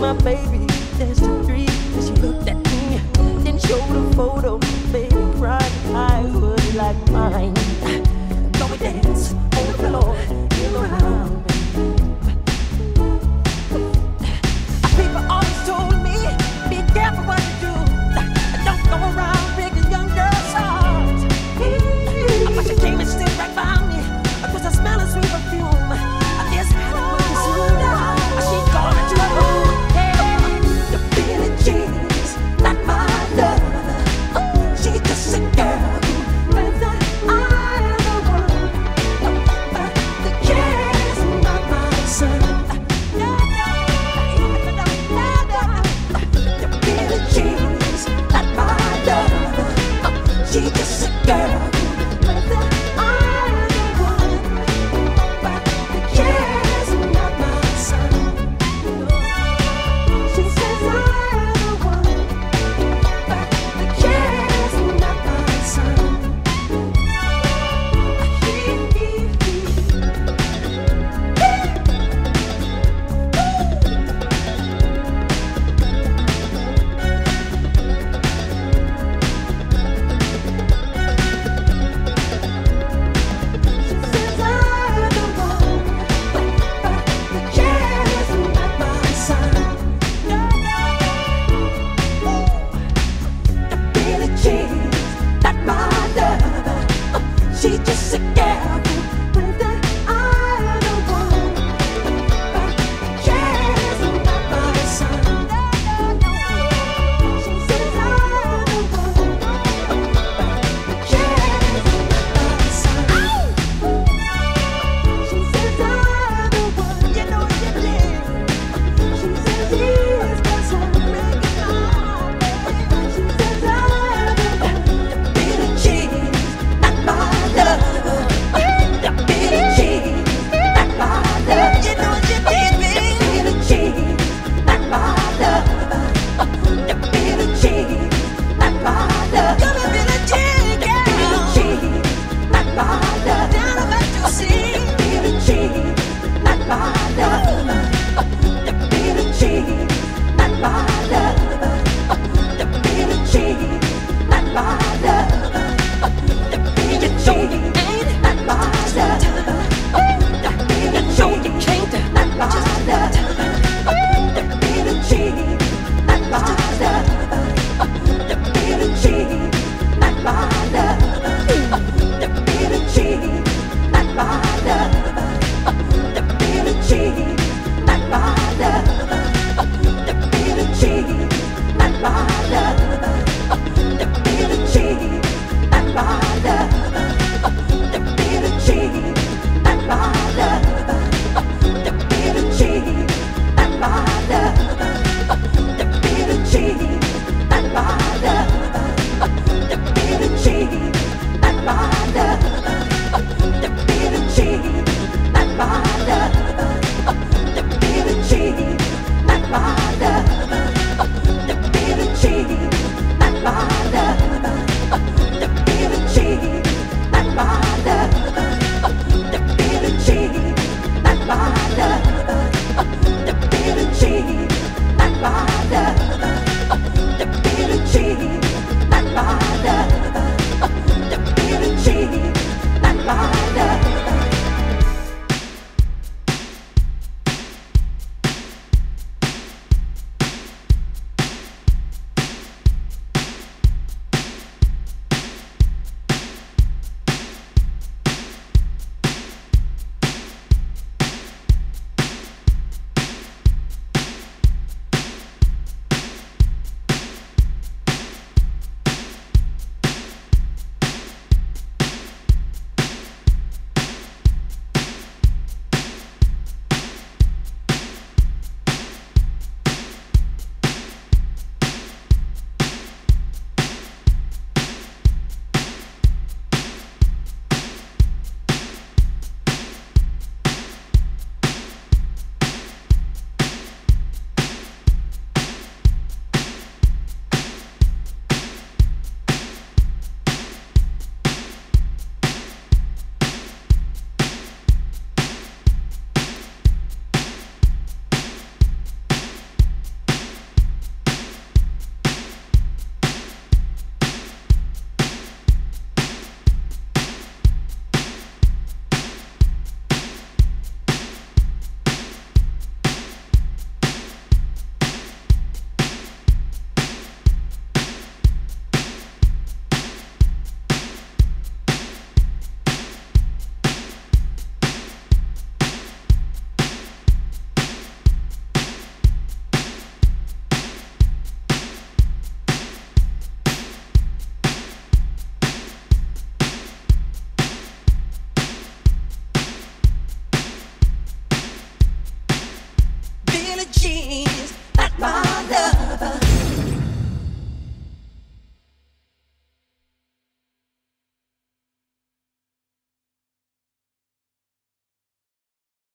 my baby.